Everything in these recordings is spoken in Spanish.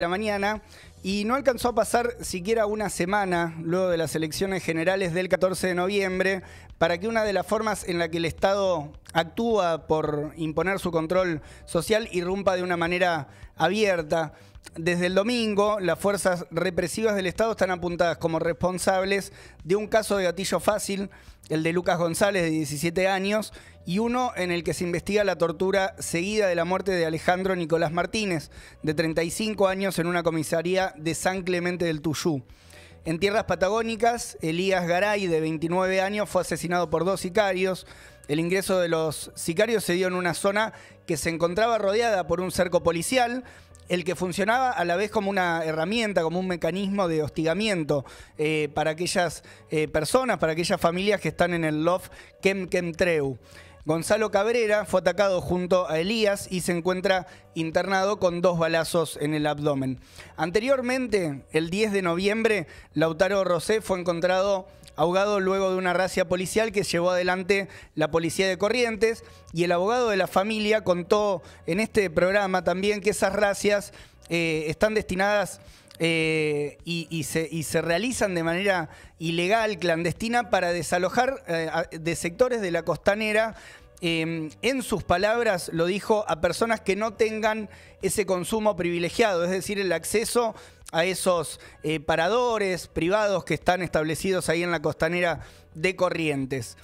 la mañana y no alcanzó a pasar siquiera una semana luego de las elecciones generales del 14 de noviembre para que una de las formas en la que el Estado actúa por imponer su control social irrumpa de una manera abierta. Desde el domingo, las fuerzas represivas del Estado están apuntadas como responsables de un caso de gatillo fácil, el de Lucas González, de 17 años, y uno en el que se investiga la tortura seguida de la muerte de Alejandro Nicolás Martínez, de 35 años, en una comisaría de San Clemente del Tuyú. En tierras patagónicas, Elías Garay, de 29 años, fue asesinado por dos sicarios. El ingreso de los sicarios se dio en una zona que se encontraba rodeada por un cerco policial el que funcionaba a la vez como una herramienta, como un mecanismo de hostigamiento eh, para aquellas eh, personas, para aquellas familias que están en el loft Kem Treu. Gonzalo Cabrera fue atacado junto a Elías y se encuentra internado con dos balazos en el abdomen. Anteriormente, el 10 de noviembre, Lautaro Rosé fue encontrado ahogado luego de una racia policial que llevó adelante la policía de Corrientes y el abogado de la familia contó en este programa también que esas racias eh, están destinadas eh, y, se, realizan de manera ilegal, clandestina, para desalojar eh, de sectores de la costanera. En sus palabras lo dijo a personas que no tengan ese consumo privilegiado, es decir, el acceso a esos eh, paradores privados que están establecidos ahí en la costanera de Corrientes.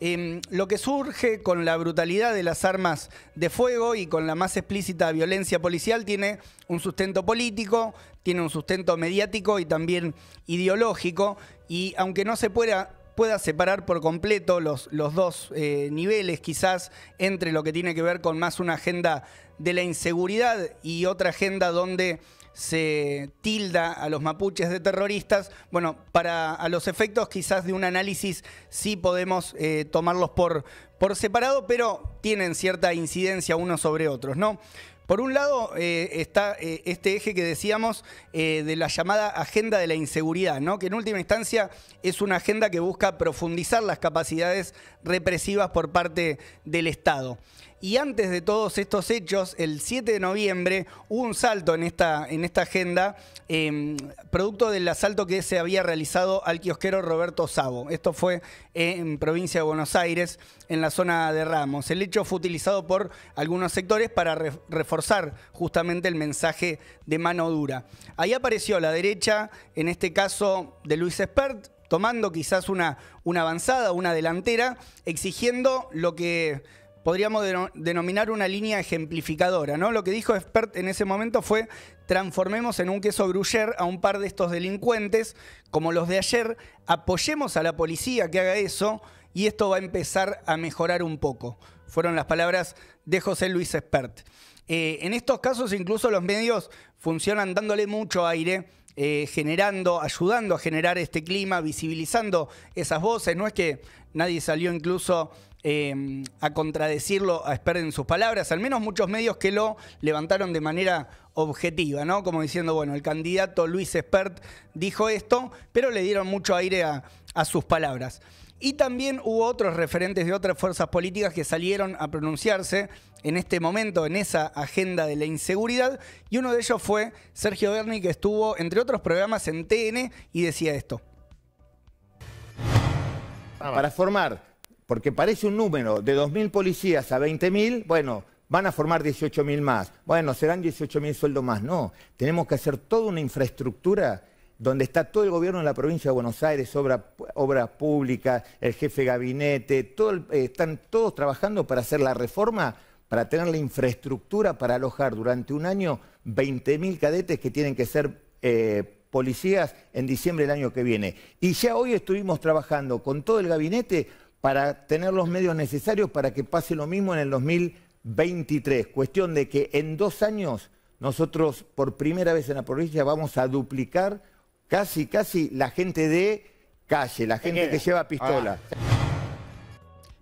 Em, lo que surge con la brutalidad de las armas de fuego y con la más explícita violencia policial tiene un sustento político, tiene un sustento mediático y también ideológico. Y aunque no se pueda, pueda separar por completo los, los dos eh, niveles, quizás entre lo que tiene que ver con más una agenda de la inseguridad y otra agenda donde se tilda a los mapuches de terroristas, bueno, para a los efectos quizás de un análisis sí podemos eh, tomarlos por, por separado, pero tienen cierta incidencia unos sobre otros, ¿no? Por un lado eh, está eh, este eje que decíamos de la llamada agenda de la inseguridad, ¿no? que en última instancia es una agenda que busca profundizar las capacidades represivas por parte del Estado. Y antes de todos estos hechos, el 7 de noviembre hubo un salto en esta, en esta agenda, em, producto del asalto que se había realizado al kiosquero Roberto Sabo. Esto fue en provincia de Buenos Aires, en la zona de Ramos. El hecho fue utilizado por algunos sectores para reforzar justamente el mensaje de mano dura. Ahí apareció la derecha, en este caso de Luis Espert, tomando quizás una, una avanzada, una delantera, exigiendo lo que podríamos denominar una línea ejemplificadora, ¿no? Lo que dijo Expert en ese momento fue transformemos en un queso gruyère a un par de estos delincuentes, como los de ayer, apoyemos a la policía que haga eso y esto va a empezar a mejorar un poco. Fueron las palabras de José Luis Expert. Eh, en estos casos incluso los medios funcionan dándole mucho aire eh, generando, ayudando a generar este clima, visibilizando esas voces. No es que nadie salió incluso Em, a contradecirlo, a Spert en sus palabras, al menos muchos medios que lo levantaron de manera objetiva, ¿no? Como diciendo, bueno, el candidato Luis Spert dijo esto, pero le dieron mucho aire a, a sus palabras. Y también hubo otros referentes de otras fuerzas políticas que salieron a pronunciarse en este momento, en esa agenda de la inseguridad, y uno de ellos fue Sergio Berni, que estuvo, entre otros programas, en TN y decía esto. Para formar porque parece un número de 2.000 policías a 20.000, bueno, van a formar 18.000 más. Bueno, serán 18.000 sueldos más. No, tenemos que hacer toda una infraestructura donde está todo el gobierno de la provincia de Buenos Aires, obras obra públicas, el jefe de gabinete, eh, están todos trabajando para hacer la reforma, para tener la infraestructura para alojar durante un año 20.000 cadetes que tienen que ser eh, policías en diciembre del año que viene. Y ya hoy estuvimos trabajando con todo el gabinete para tener los medios necesarios para que pase lo mismo en el 2023. Cuestión de que en dos años nosotros por primera vez en la provincia vamos a duplicar casi, casi la gente de calle, la gente que lleva pistola. Ah.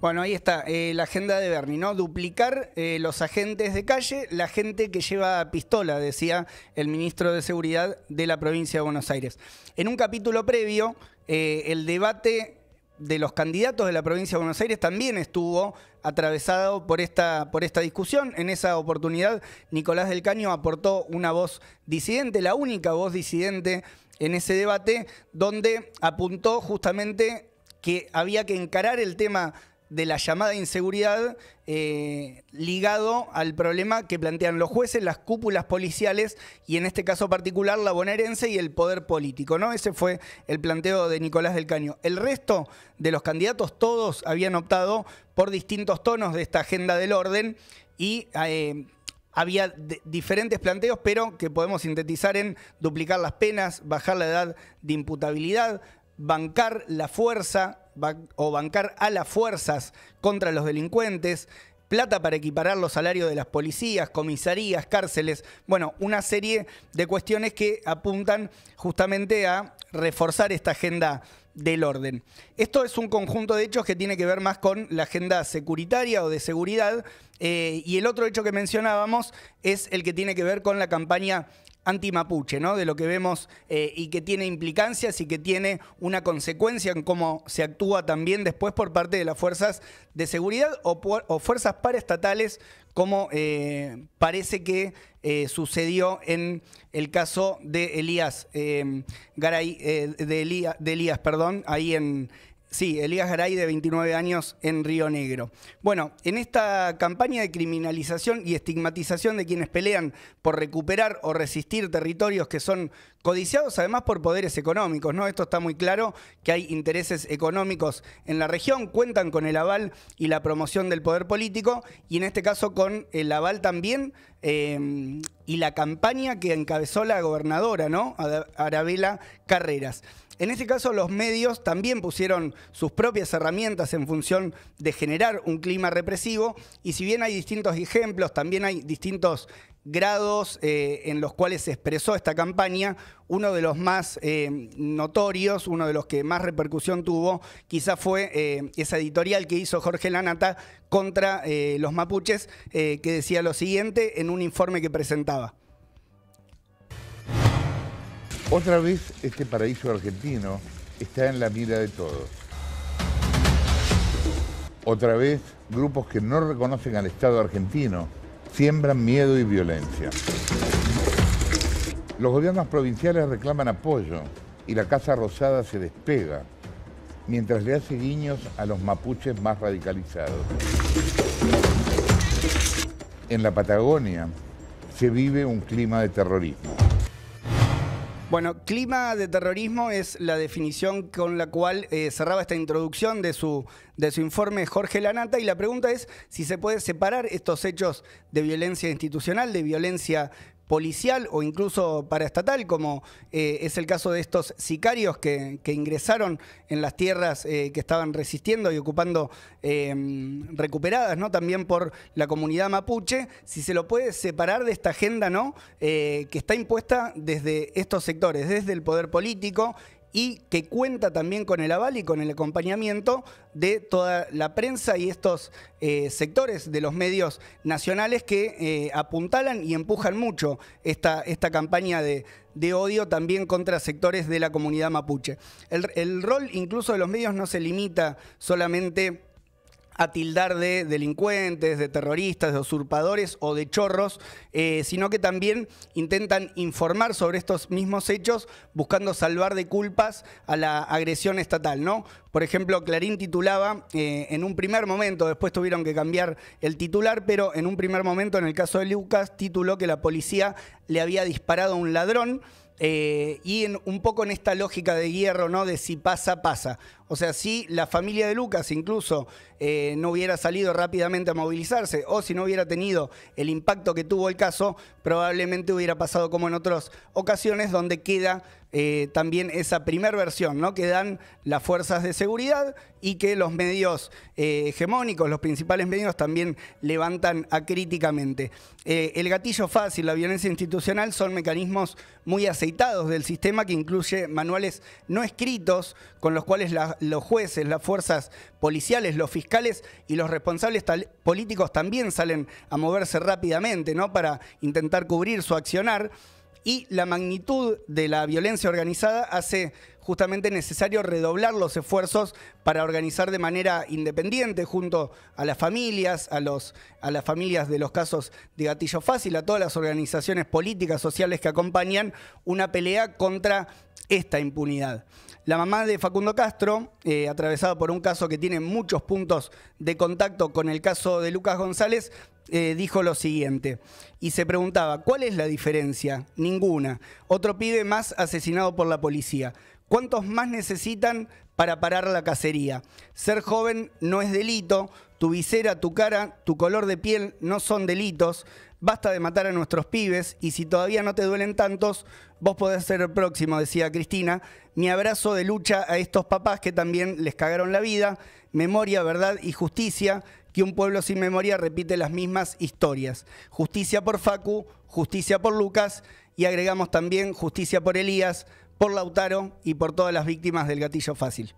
Bueno, ahí está eh, la agenda de Bernie, ¿no? Duplicar eh, los agentes de calle, la gente que lleva pistola, decía el ministro de Seguridad de la provincia de Buenos Aires. En un capítulo previo, eh, el debate de los candidatos de la provincia de Buenos Aires también estuvo atravesado por esta, por esta discusión. En esa oportunidad, Nicolás del Caño aportó una voz disidente, la única voz disidente en ese debate, donde apuntó justamente que había que encarar el tema de la llamada inseguridad eh, ligado al problema que plantean los jueces, las cúpulas policiales y en este caso particular la bonaerense y el poder político. ¿no? Ese fue el planteo de Nicolás del Caño. El resto de los candidatos, todos habían optado por distintos tonos de esta agenda del orden y... Eh, había diferentes planteos, pero que podemos sintetizar en duplicar las penas, bajar la edad de imputabilidad, bancar la fuerza o bancar a las fuerzas contra los delincuentes, plata para equiparar los salarios de las policías, comisarías, cárceles, bueno, una serie de cuestiones que apuntan justamente a reforzar esta agenda del orden. Esto es un conjunto de hechos que tiene que ver más con la agenda securitaria o de seguridad eh, y el otro hecho que mencionábamos es el que tiene que ver con la campaña anti-mapuche, ¿no? de lo que vemos eh, y que tiene implicancias y que tiene una consecuencia en cómo se actúa también después por parte de las fuerzas de seguridad o, fuerzas paraestatales, como eh, parece que eh, sucedió en el caso de Elías Garay, de, Elías, de Elías, perdón, ahí en, Sí, Elías Garay, de 29 años, en Río Negro. Bueno, en esta campaña de criminalización y estigmatización de quienes pelean por recuperar o resistir territorios que son codiciados además por poderes económicos, ¿no? Esto está muy claro, que hay intereses económicos en la región, cuentan con el aval y la promoción del poder político, y en este caso con el aval también eh, y la campaña que encabezó la gobernadora, ¿no? Arabela Carreras. En este caso, los medios también pusieron sus propias herramientas en función de generar un clima represivo y si bien hay distintos ejemplos, también hay distintos grados eh, en los cuales se expresó esta campaña. Uno de los más eh, notorios, uno de los que más repercusión tuvo, quizá fue eh, esa editorial que hizo Jorge Lanata contra los mapuches, que decía lo siguiente en un informe que presentaba. Otra vez este paraíso argentino está en la mira de todos. Otra vez grupos que no reconocen al Estado argentino siembran miedo y violencia. Los gobiernos provinciales reclaman apoyo y la Casa Rosada se despega mientras le hace guiños a los mapuches más radicalizados. En la Patagonia se vive un clima de terrorismo. Bueno, clima de terrorismo es la definición con la cual eh, cerraba esta introducción de su, de su informe Jorge Lanata y la pregunta es si se puede separar estos hechos de violencia institucional, de violencia policial o incluso paraestatal, como eh, es el caso de estos sicarios que, ingresaron en las tierras eh, que estaban resistiendo y ocupando em, recuperadas, ¿no? También por la comunidad mapuche, si se lo puede separar de esta agenda, ¿no? Eh, que está impuesta desde estos sectores, desde el poder político y que cuenta también con el aval y con el acompañamiento de toda la prensa y estos eh, sectores de los medios nacionales que eh, apuntalan y empujan mucho esta, esta campaña de, odio también contra sectores de la comunidad mapuche. el rol incluso de los medios no se limita solamente a tildar de delincuentes, de terroristas, de usurpadores o de chorros, eh, sino que también intentan informar sobre estos mismos hechos buscando salvar de culpas a la agresión estatal, ¿no? Por ejemplo, Clarín titulaba eh, en un primer momento, después tuvieron que cambiar el titular, pero en un primer momento, en el caso de Lucas, tituló que la policía le había disparado a un ladrón. Eh, y un poco en esta lógica de hierro, ¿no? De si pasa, pasa. O sea, si la familia de Lucas incluso eh, no hubiera salido rápidamente a movilizarse o si no hubiera tenido el impacto que tuvo el caso, probablemente hubiera pasado como en otras ocasiones donde queda eh, también esa primer versión, ¿no? que dan las fuerzas de seguridad y que los medios eh, hegemónicos, los principales medios también levantan acríticamente. el gatillo fácil, la violencia institucional son mecanismos muy aceitados del sistema que incluye manuales no escritos con los cuales los jueces, las fuerzas policiales, los fiscales y los responsables políticos también salen a moverse rápidamente, ¿no? Para intentar cubrir su accionar. Y la magnitud de la violencia organizada hace justamente necesario redoblar los esfuerzos para organizar de manera independiente junto a las familias, a, los, a las familias de los casos de gatillo fácil, a todas las organizaciones políticas, sociales que acompañan una pelea contra esta impunidad. La mamá de Facundo Castro, eh, atravesada por un caso que tiene muchos puntos de contacto con el caso de Lucas González, eh, dijo lo siguiente y se preguntaba, ¿cuál es la diferencia? Ninguna. Otro pibe más asesinado por la policía. ¿Cuántos más necesitan para parar la cacería? Ser joven no es delito, tu visera, tu cara, tu color de piel no son delitos. Basta de matar a nuestros pibes y si todavía no te duelen tantos, vos podés ser el próximo, decía Cristina. Mi abrazo de lucha a estos papás que también les cagaron la vida. Memoria, verdad y justicia, que un pueblo sin memoria repite las mismas historias. Justicia por Facu, justicia por Lucas y agregamos también justicia por Elías, por Lautaro y por todas las víctimas del gatillo fácil.